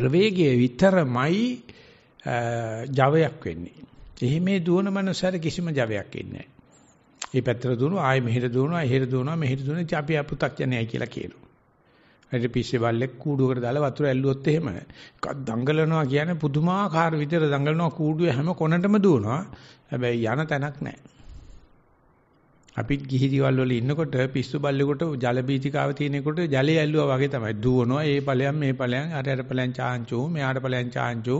ප්‍රවේගය විතරමයි ජවයක් වෙන්නේ. එහිමේ දුවන මනසට කිසිම ජවයක් ඉන්නේ නැහැ. මේ පැත්තට දුවනවා ආයෙ මෙහෙට දුවනවා එහෙට දුවනවා මෙහෙට දුවනවා ඉතින් අපි අපුතක් යන්නේ කියලා කියනවා. ඊට පිස්සේ බල්ලෙක් කූඩුවකට දාලා වතුර ඇල්ලුවොත් එහෙම එකක් දඟලනවා කියන්නේ පුදුමාකාර විදිහට දඟලනවා කූඩුවේ හැම කොනටම දුවනවා. හැබැයි යන තැනක් නැහැ. අපිත් ගිහි දිවල් වල ඉන්නකොට පිස්සු බල්ලෙකුට ජල බීතිකාව තියෙනකොට ජලය ඇල්ලුවා වගේ තමයි දුවනවා. ඒ ඵලයන් මේ ඵලයන් අර අර ඵලයන් චාන්චු මෙයාට ඵලයන් චාන්චු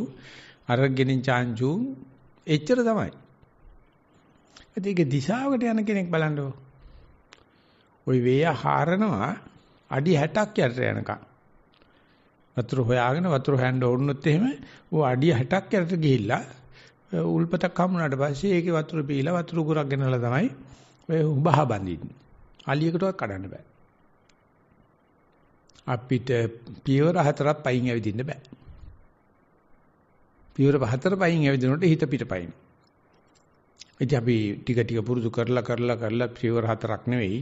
අරගෙනින් චාන්චු එච්චර තමයි. ඒක දිශාවකට යන කෙනෙක් බලන්නකො. ওই වේය හරනවා අඩි 60ක් යට යනකම්. වතුර හොයාගෙන වතුර හැන්ඩ ඕනොත් එහෙම ਉਹ අඩි 60ක් යට ගිහිල්ලා උල්පතක් හමුනාට පස්සේ ඒකේ වතුර පීලා වතුර කුරක් ගෙනලා තමයි ඔය උඹහ බඳින්නේ. අලියකටවත් කඩන්න බෑ. අපිට පියවර හතරක් පයින් ඇවිදින්න බෑ. පියවර හතර පයින් ඇවිදිනකොට හිත පිටපයින්. ඉතින් අපි ටික ටික පුරුදු කරලා කරලා කරලා පියවර හතරක් නෙවෙයි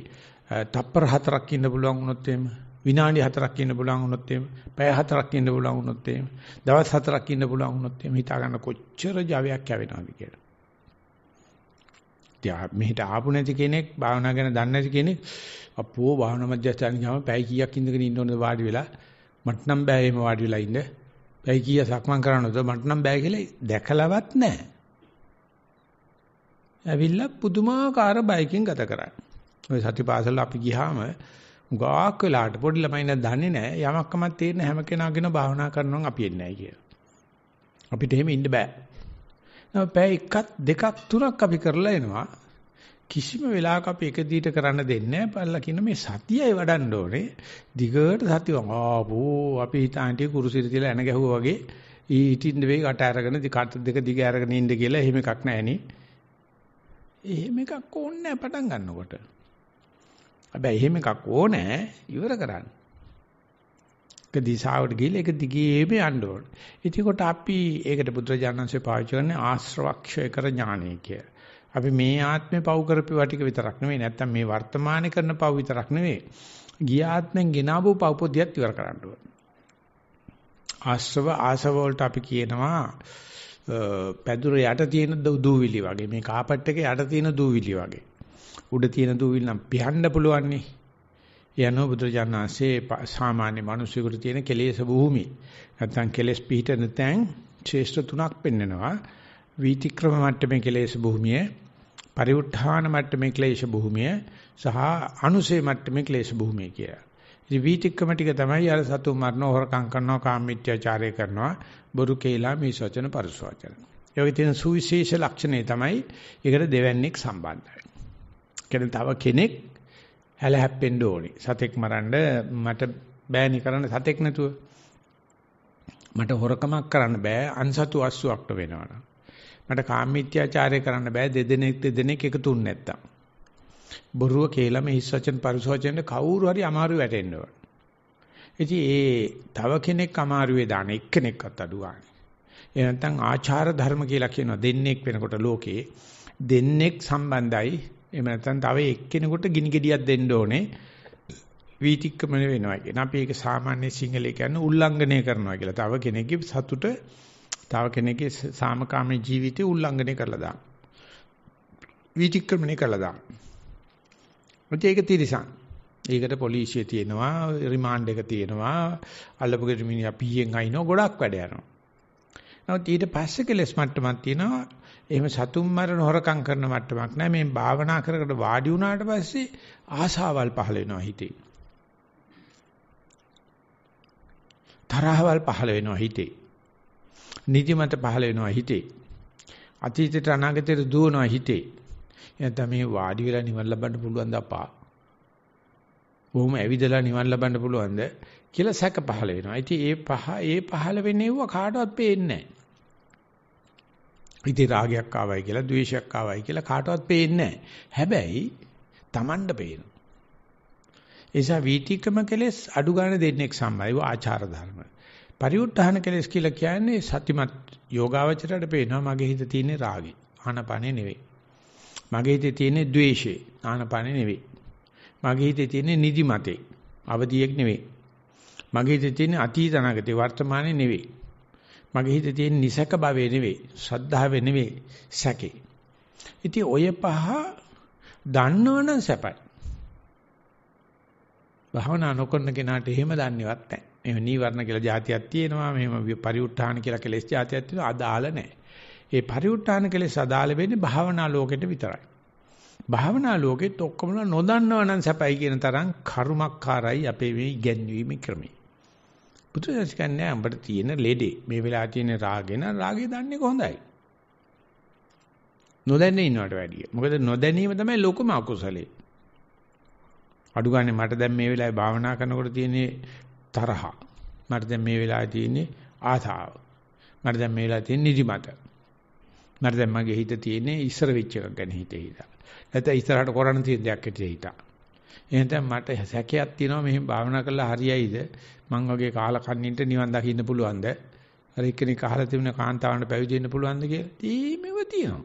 තප්පර හතරක් ඉන්න පුළුවන් වුණොත් එහෙම විනාඩි හතරක් ඉන්න පුළුවන් වුණොත් එහෙම පැය හතරක් ඉන්න පුළුවන් වුණොත් එහෙම දවස් හතරක් ඉන්න පුළුවන් වුණොත් එහෙම හිතා ගන්න කොච්චර ජවයක් කැවෙනවද කියලා. ඉතින් මෙහෙට ආපු නැති කෙනෙක් භාවනා ගැන දන්නේ නැති කෙනෙක් අපෝ භාවනා මධ්‍යස්ථාන ගියාම පැය කීයක් ඉඳගෙන ඉන්න ඕනද වාඩි වෙලා මට නම් බෑ එහෙම වාඩි වෙලා ඉන්න. පැය කීය සක්මන් කරන්නද මට නම් බෑ කියලා දැකලවත් නැහැ. ඇවිල්ලා පුදුමාකාර බයකින් ගත කරන්නේ. ඔය සතිපාසල අපි ගියාම උගාක් වෙලාට පොඩි ළමයි නෑ දන්නේ නෑ යමක්කමක් තේරෙන හැම කෙනාගෙන භාවනා කරනවා අපි එන්නේ නෑ කියලා. අපිට එහෙම ඉන්න බෑ. නම පැය එකක් දෙකක් තුනක් අපි කරලා එනවා. කිසිම වෙලාවක අපි එක දීට කරන්න දෙන්නේ නැහැ. පල්ලා කියන මේ සතියයි වඩන්න ඕනේ. දිගට සතිය ආපෝ අපි හිතාන්ටි කුරුසිරි තියලා එන ගැහුවා වගේ ඊ හිටින්න වෙයි කට අරගෙන කට දෙක දිග අරගෙන ඉන්න කියලා එහෙම එකක් නැහැ නේ. එහෙම එකක් ඕනේ නැහැ පටන් ගන්නකොට. හැබැයි එහෙම එකක් ඕනේ ඉවර කරන්න. එක දිශාවට ගිහලා ඒක දිගේම යන්න ඕන. ඉතිකොට අපි ඒකට බුදුරජාණන්සේ පාවිච්චි කරන්නේ ආශ්‍රවක්ෂය කර ඥානය කිය. අපි මේ ආත්මේ පව් කරපු ටික විතරක් නෙවෙයි නැත්තම් මේ වර්තමානයේ කරන පව් විතරක් නෙවෙයි. ගිය ආත්මෙන් ගෙනාවු පව් පොදියත් ඉවර කරන්න ඕන. ආශ්‍රව ආසව වලට අපි කියනවා පැදුර යට තියෙන දූවිලි වගේ මේ කාපට් එකේ යට තියෙන දූවිලි වගේ උඩ තියෙන දූවිලි නම් පියන්න පුළුවන් නේ යනෝ බුදුරජාණන්සේ සාමාන්‍ය මිනිසෙකුට තියෙන කෙලෙස් භූමි නැත්නම් කෙලෙස් පිහිටන තැන් ශ්‍රේෂ්ඨ තුනක් පෙන්නනවා වීතික්‍රම මට්ටමේ කෙලෙස් භූමිය පරිඋත්ථාන මට්ටමේ ක්ලේශ භූමිය සහ අනුසේ මට්ටමේ ක්ලේශ භූමිය කියලා. ඉතින් වීතික්‍රම ටික තමයි අර සතු මරණ හොරකම් කරනවා කාමීත්‍යචාරය කරනවා බොරු කේලා මේ වචන පරිස වචන. ඒකේ තියෙන සුවිශේෂ ලක්ෂණය තමයි ඒකට දෙවන්නේක් සම්බන්ධයි. කියන්නේ තව කෙනෙක් හැල හැප්පෙන්න ඕනි. සතෙක් මරන්න මට බෑනි කරන්න සතෙක් නැතුව. මට හොරකමක් කරන්න බෑ අන්සතු 80ක්ට වෙනවනම්. මට කාමීත්‍යාචාරය කරන්න බෑ දෙදෙනෙක් දෙදෙනෙක් එකතුන් නැත්තම්. බොරුව කේලම හිස් වචන පරිස වචන කවුරු හරි අමාරු වැටෙන්න ඕන. ඉතින් ඒ තව කෙනෙක් අමාරුවේ දාන එක්කෙනෙක්වත් අඩු ගන්න. ඒ නැත්නම් ආචාර ධර්ම කියලා කියනවා දෙන්නෙක් වෙනකොට ලෝකේ දෙන්නෙක් සම්බන්ධයි. එහෙම නැත්නම් තව එක්කෙනෙකුට ගිනි ගෙඩියක් දෙන්න ඕනේ. වීතික්‍රමන වෙනවා කියන. අපි ඒක සාමාන්‍ය සිංහලේ කියන්නේ උල්ලංඝනය කරනවා කියලා. තව කෙනෙක්ගේ සතුට තව කෙනෙක්ගේ සාමකාමී ජීවිතය උල්ලංඝනය කරලා දාන. වීතික්‍රමණය කරලා දාන. ඒක තිරසන්. ඒකට පොලිසිය තියෙනවා, රිමාන්ඩ් එක තියෙනවා, අල්ලපු ගෙමිනියා පීයෙන් අයිනෝ ගොඩක් වැඩ යනවා. නමුත් ඊට පස්සේ කෙලස් මට්ටමක් තියෙනවා. එහෙම සතුම් මරණ හොරකම් කරන මට්ටමක් නෑ. මේ භාවනා කරකට වාඩි වුණාට පස්සේ ආසාවල් පහළ වෙනවා හිතේ. තරහවල් පහළ වෙනවා හිතේ. නිදිමත පහළ වෙනවා හිතේ. අතීතයට අනාගතයට දුවනවා හිතේ. එතන මේ වාඩි වෙලා නිවන් ලබන්න පුළුවන් දපා. බොහොම ඇවිදලා නිවන් ලබන්න පුළුවන්ද කියලා සැක පහළ වෙනවා. ඉතින් ඒ පහ ඒ පහළ වෙන්නේව කාටවත් පේන්නේ නැහැ. ඉතින් රාගයක් ආවයි කියලා, ද්වේෂයක් ආවයි කියලා කාටවත් පේන්නේ නැහැ. හැබැයි Tamanda පේනවා. එසා වීතික්‍රම කෙලෙස් අඩු ගන්න දෙන්නෙක් සම්මයි ආචාර ධර්ම. පරිඋත්ථාන කෙලෙස් කියලා කියන්නේ සතිමත් යෝගාවචරයට පේනවා මගේ හිතේ තියෙන රාගය. ආනපනේ නෙවෙයි. මගේ හිතේ තියෙන ද්වේෂය. ආනපනේ නෙවෙයි. මගේ හිතේ තියෙන නිදිමතේ අවදියක් නෙවෙයි. මගේ හිතේ තියෙන අතීත අනාගතේ වර්තමානයේ නෙවෙයි. මගේ හිතේ තියෙන නිසක භාවය නෙවෙයි, ශ්‍රද්ධාව නෙවෙයි, සැකේ. ඉතින් ඔය පහ දන්නවනම් සැපයි. භාවනා නොකරන කෙනාට එහෙම දන්නේවත් නැහැ. මේ නීවරණ කියලා જાතියක් තියෙනවා, මෙහෙම පරිඋත්ථාන කියලා කෙලෙස් જાතියක් තියෙනවා, අදාළ නැහැ. ඒ පරිඋත්ථාන කෙලෙස් අදාළ වෙන්නේ භාවනා ලෝකෙට විතරයි. භාවනා ලෝකෙත් ඔක්කොම නොදන්නව නම් සැපයි කියන තරම් කරුමක්කාරයි අපේ මේ ඉගැන්වීමේ ක්‍රමය. පුදුරස් කියන්නේ අපිට තියෙන ලෙඩේ මේ වෙලාවේ තියෙන රාගෙන රාගේ දන්නේ කොහොඳයි. නොදැන්නේ ඉන්නවට වැඩිය. මොකද නොදැනීම තමයි ලොකුම අකුසලේ. අඩු ගන්න මට දැන් මේ වෙලාවේ භාවනා කරනකොට තියෙන්නේ තරහ. මට දැන් මේ වෙලාවේ තියෙන්නේ ආසාව. මට දැන් මේ වෙලාවේ තියෙන්නේ නිදිමත. මට දැන් මගේ හිත තියෙන්නේ ඉස්සර වෙච්ච එකක් ගැන හිතේ හිතා. නැත්නම් ඉස්සරහට කරන්න තියෙන දෙයක් හිතේ හිතා. එහෙනම් මට සැකයක් තියෙනවා මෙහෙම භාවනා කරලා හරියයිද? මං වගේ කාල කන්නින්ට නිවන් දකින්න පුළුවන්ද? අර එක්කෙනෙක් අහලා තිබුණ කාන්තාවන්ට පැවිදි වෙන්න පුළුවන්ද කියලා. ඊමෙව තියෙනවා.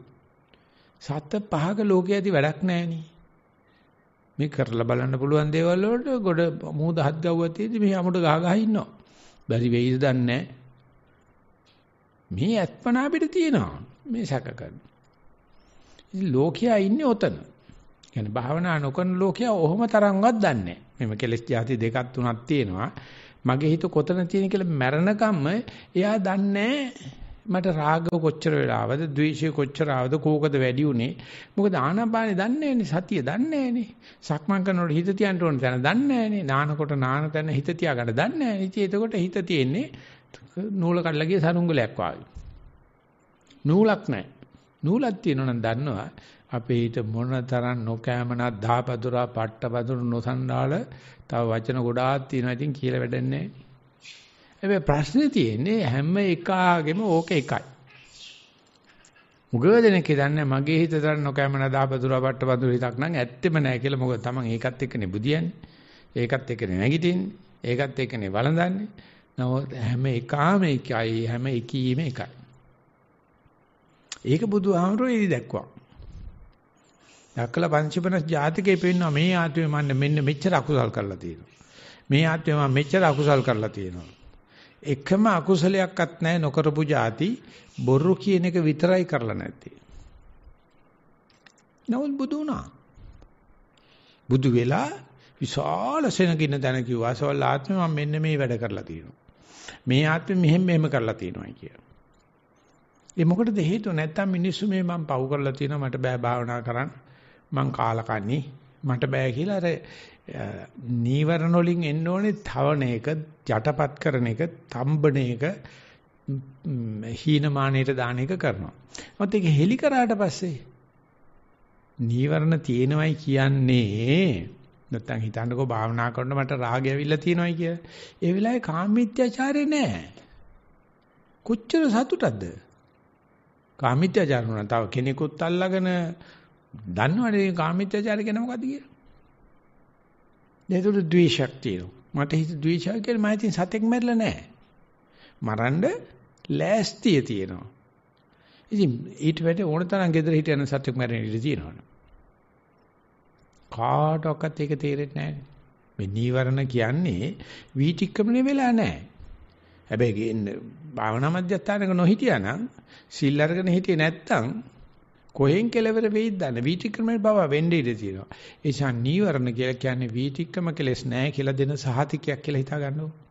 සත පහක ලෝකයේ ඇති වැඩක් නැහැ මේ කරලා බලන්න පුළුවන් දේවල් වලට ගොඩ මූද හත් ගව්වා තියෙදි මේ අමුඩ ගහ ගහ ඉන්නවා. බැරි වෙයිද දන්නේ මේ අත්පනා පිට තියෙනවා. මේ සැක කරන. ඉතින් ලෝකයා ඉන්නේ ඔතන. කියන්නේ භාවනා නොකරන ලෝකයා ඔහොම තරම්වත් දන්නේ නැහැ. මෙම කෙලස් જાති දෙකක් තුනක් තියෙනවා. මගේ හිත කොතන තියෙන කියලා මැරෙනකම්ම එයා දන්නේ මට රාග කොච්චර වෙලාවද ද්වේෂය කොච්චර ආවද කෝකද වැඩි උනේ මොකද ආනාපානේ දන්නේ නැනේ සතිය දන්නේ නැනේ සක්මන් කරනකොට හිත තියන්න ඕන තැන දන්නේ නැනේ නානකොට නාන තැන හිත තියාගන්න දන්නේ නැහැ ඉතින් එතකොට හිත තියෙන්නේ නූල කඩලා ගිය සරුංගලයක් වගේ. නූලක් නැහැ. නූලක් තියෙනවා නම් දන්නවා අපේ හිත මොන තරම් නොකෑමනා දහපදුරා පට්ටපදුරු නොසන්ඩාල තව වචන ගොඩාක් තියෙනවා ඉතින් කියලා වැඩක් නැහැ. හැබැයි ප්‍රශ්නේ තියෙන්නේ හැම එකාගෙම ඕක එකයි. මුගදෙනෙක් දන්නේ මගේ හිත තරම් නොකෑමනා දහපදුරා පට්ටපදුරු හිතක් නම් ඇත්තෙම නැහැ කියලා මොකද Taman ඒකත් එක්කනේ බුදියන්නේ. ඒකත් එක්කනේ නැගිටින්නේ. ඒකත් එක්කනේ වළඳන්නේ. නමුත් හැම එකාම එකයි හැම එකීම එකයි. ඒක බුදුහාමුදුරේ ඉදි දැක්වා. දැක්කලා පංචපනස් ජාතකේ පෙන්නවා මේ ආත්මේ මන්න මෙන්න මෙච්චර අකුසල් කරලා තියෙනවා. මේ ආත්මේ මම මෙච්චර අකුසල් කරලා තියෙනවා. එකම අකුසලයක්වත් නැහැ නොකරපු જાති බොරු කියන එක විතරයි කරලා නැත්තේ. නමුත් බුදු වුණා. බුදු වෙලා විශාල සෙනගින්න දැන කිව්වා අසවල් ආත්මේ මම මෙන්න මේ වැඩ කරලා තියෙනවා. මේ ආත්මේ මෙහෙම මෙහෙම කරලා තියෙනවා කියලා. ඒ මොකටද හේතුව නැත්තම් මිනිස්සු මේ මම පව් කරලා තියෙනවා මට බෑ භාවනා කරන්න මං කාලකන්ණි මට බෑ කියලා අර නීවරණ වලින් එන්න ඕනේ තවන එක යටපත් කරන එක තම්බන එක හීනමානයට දාන එක කරනවා. මොකද ඒක හෙලි කරාට පස්සේ නීවරණ තියෙනවයි කියන්නේ නැත්තම් හිතන්නකෝ භාවනා කරනකොට මට රාගය ඇවිල්ලා තියෙනවයි කියලා. ඒ වෙලාවේ කාමීත්‍යචාරේ නෑ. කොච්චර සතුටක්ද? කාමීත්‍යචාර වුණා. තව කෙනෙකුත් අල්ලගෙන දන්නවනේ කාමීත්‍යචාර කියන මොකද්ද කියලා. ඒකට ද්වේෂයක් තියෙනවා. මට හිත ද්වේෂය කියලා මම ඉතින් සතෙක් මැරෙලා නැහැ. මරන්න ලෑස්තිය තියෙනවා. ඉතින් ඊට වැඩි ඕන තරම් gedara හිටියන සතෙක් මැරෙන්න ඉඩ තියෙනවනේ. කාටවත් ඒක තේරෙන්නේ නැහැ. මේ නීවරණ කියන්නේ වීතික්‍රමණය වෙලා නැහැ. හැබැයි භාවනා මධ්‍යස්ථානක නොහිටියානම් සිල් අරගෙන හිටියේ නැත්තම් කොහෙන් කෙලවර වෙයිද දන්න වීතික්‍රමයේ බව වෙන්නේ ඉඳී තියෙනවා. ඒ නිසා නීවරණ කියලා කියන්නේ වීතික්‍රම කෙලස් නැහැ කියලා දෙන සහතිකයක් කියලා හිතා ගන්නවා.